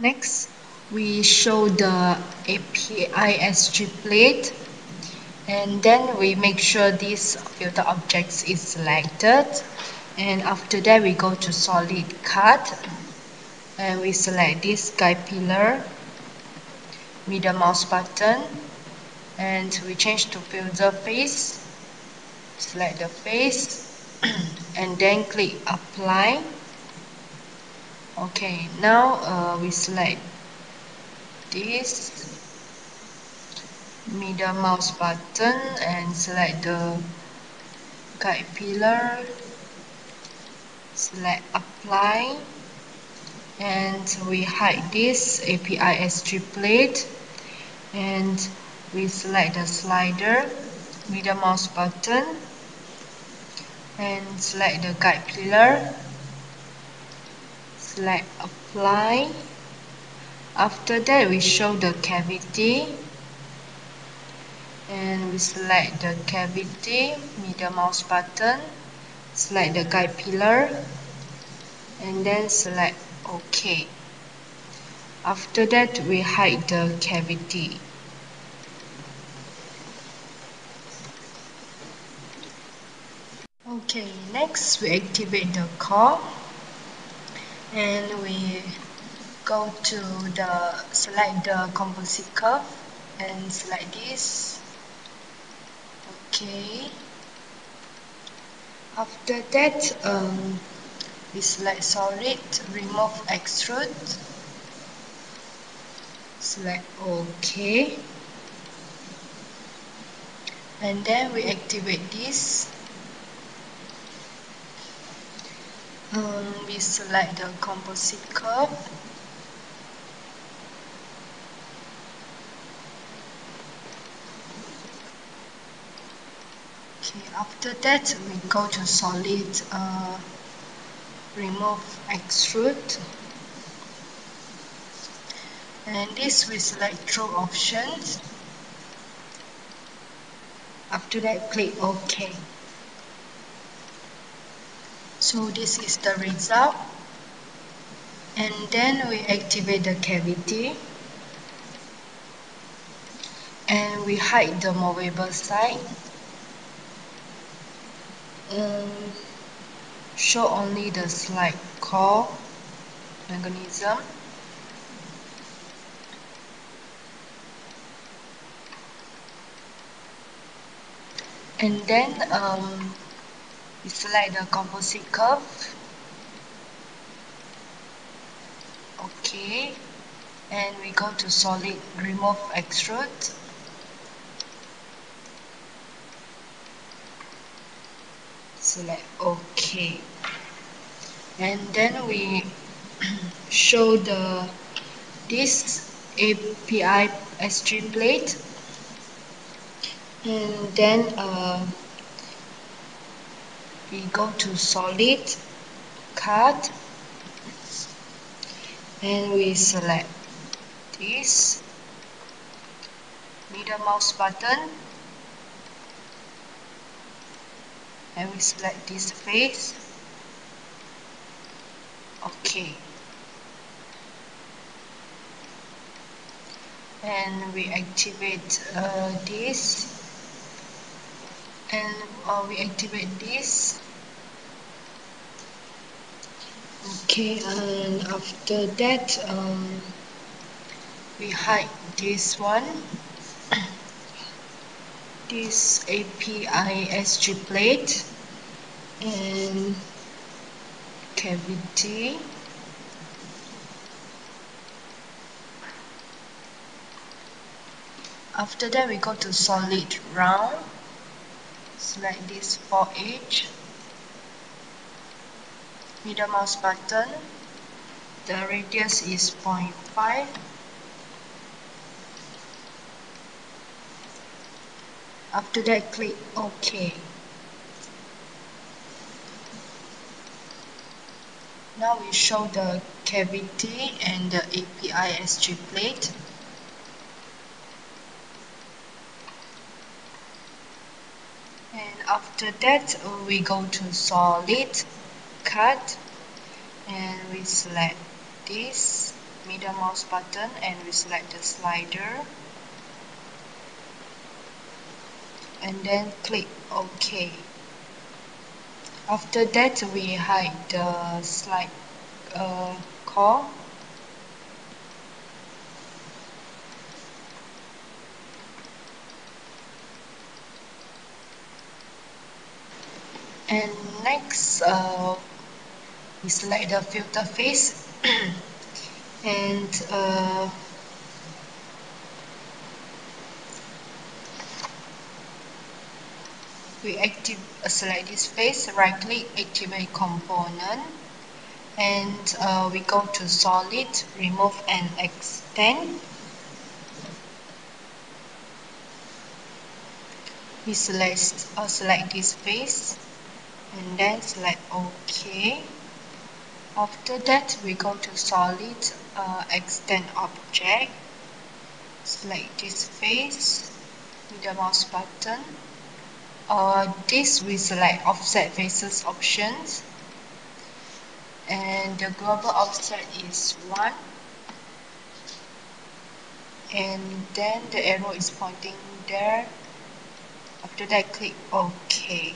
Next, we show the API SG plate. And then we make sure this filter objects is selected. And after that we go to solid cut. And we select this guide pillar middle mouse button. And we change to filter face. Select the face. And then click apply okay now uh, we select this middle mouse button and select the guide pillar. Select apply. And we hide this API SG plate and we select the slider middle mouse button. And select the guide pillar select apply. After that we show the cavity. And we select the cavity middle mouse button select the guide pillar and then select OK. After that we hide the cavity. Okay next we activate the core and we go to the select the composite curve and select this. Okay. After that um, we select solid remove extrude. Select ok and then we activate this um, we select the composite curve. Okay after that we go to solid uh, remove extrude. And this we select through options. After that click OK so this is the result. And then we activate the cavity. And we hide the movable side. Um, show only the slide core mechanism. And then um, select the composite curve? Okay. And we go to solid remove extrude. Select OK and then we show the this API SG plate. And then uh, we go to solid cut and we select this middle mouse button and we select this face. Okay. And we activate uh, this and uh, we activate this okay and after that um, we hide this one. This API SG plate and cavity. After that we go to solid round select this for edge middle mouse button. The radius is 0.5 after that click OK. Now we show the cavity and the API SG plate and after that we go to solid cut and we select this middle mouse button and we select the slider. And then click OK. After that we hide the slide uh, core and next uh, we select the filter face. And uh, we active uh, select this face right click activate component. And uh, we go to solid remove and extend. We select uh, select this face and then select OK after that we go to solid uh, extend object. Select this face with the mouse button. Uh, this we select offset faces options. And the global offset is 1 and then the arrow is pointing there. After that click OK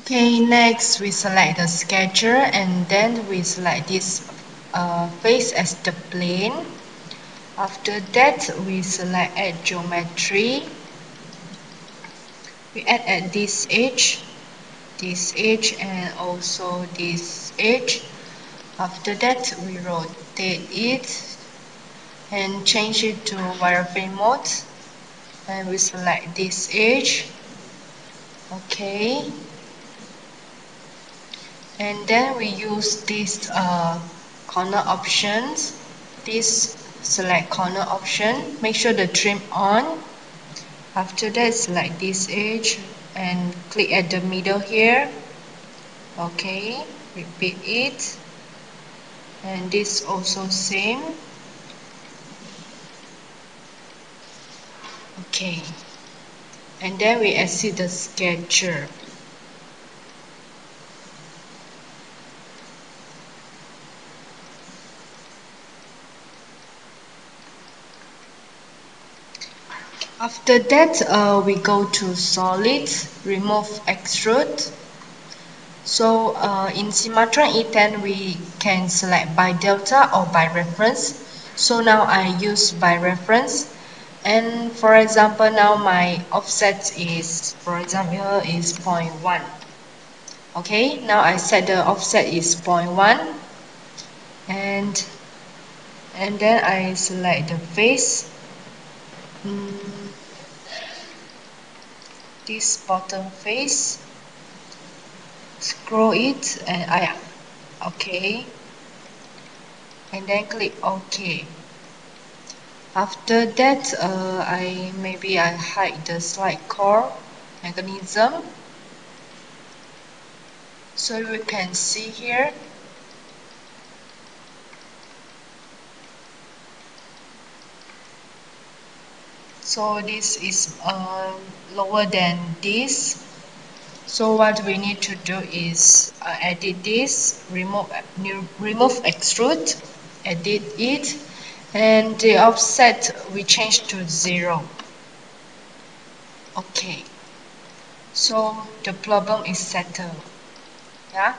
Okay, next we select the sketcher and then we select this uh, face as the plane. After that, we select add geometry. We add at this edge, this edge and also this edge. After that, we rotate it and change it to wireframe mode. And we select this edge. Okay, and then we use this uh, corner options. This select corner option. Make sure the trim on. After that select this edge and click at the middle here. Okay repeat it. And this also same. Okay. And then we exit the sketcher After that, uh, we go to solid, remove extrude. So uh, in Cimatron E10, we can select by delta or by reference. So now I use by reference. And for example, now my offset is, for example, is 0.1. Okay, now I set the offset is 0.1. And, and then I select the face. Mm, this bottom face scroll it and I okay. And then click OK. After that uh, I maybe I hide the slide core mechanism. So you can see here so this is uh, lower than this. So what we need to do is uh, edit this remove remove extrude edit it and the offset we change to zero. Okay. So the problem is settled. Yeah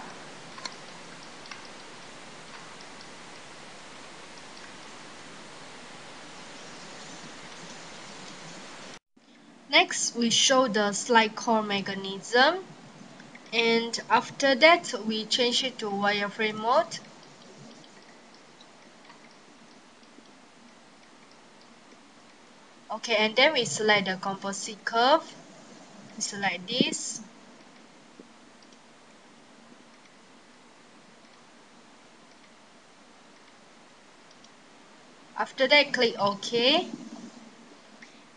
Next, we show the slide core mechanism. And after that, we change it to wireframe mode. Okay, and then we select the composite curve. We select this. After that, click OK.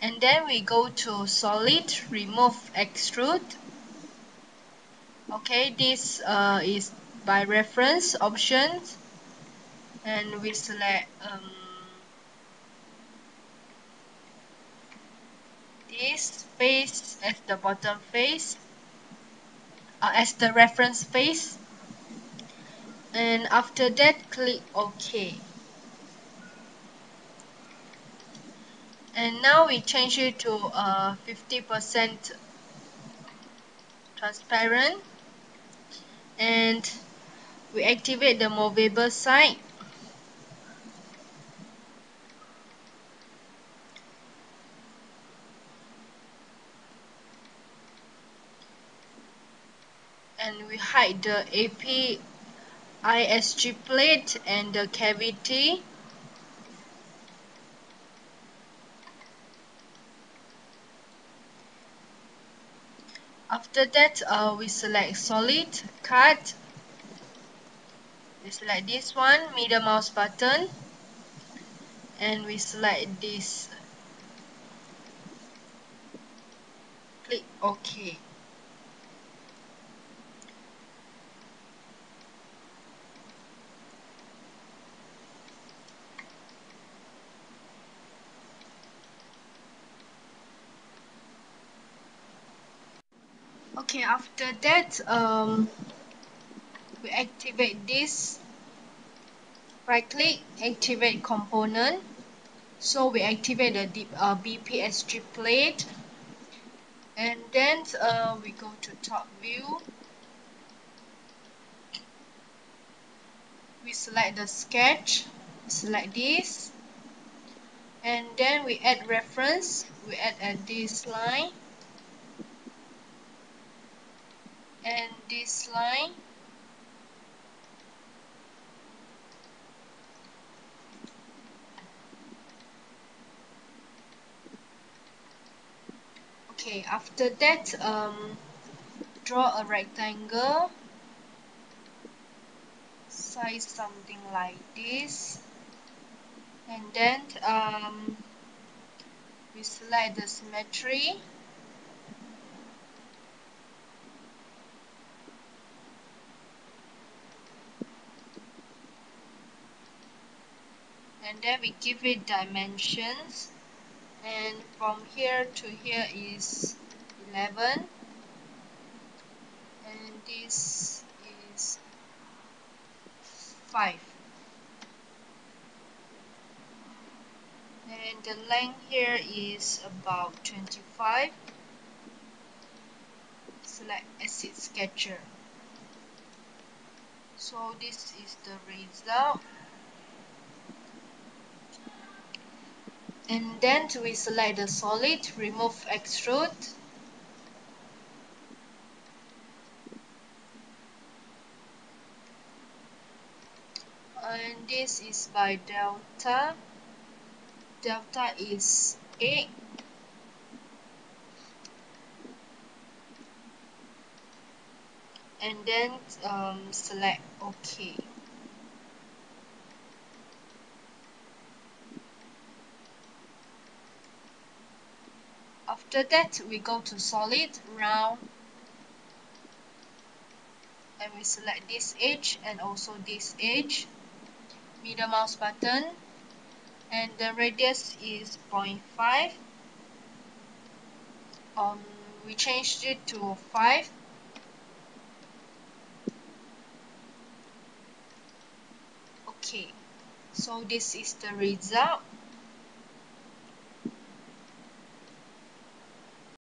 And then we go to solid remove extrude. Okay this uh, is by reference options. And we select um, this face as the bottom face uh, as the reference face. And after that click OK and now we change it to uh, 50% transparent. And we activate the movable side. And we hide the AP ISG plate and the cavity after that uh, we select solid cut. We select this one middle mouse button. And we select this. Click OK okay after that um, we activate this right click activate component. So we activate the deep, uh, BPSG plate and then uh, we go to top view. We select the sketch. Select this. And then we add reference. We add at this line and this line. Okay after that um, draw a rectangle size something like this and then um, we select the symmetry then we give it dimensions. And from here to here is 11 and this is 5 and the length here is about 25 select acid sketcher. So this is the result and then we select the solid remove extrude. And this is by delta. Delta is 8 and then um, select OK after that we go to solid round and we select this edge and also this edge. Middle mouse button and the radius is 0.5 um, we changed it to 5 okay so this is the result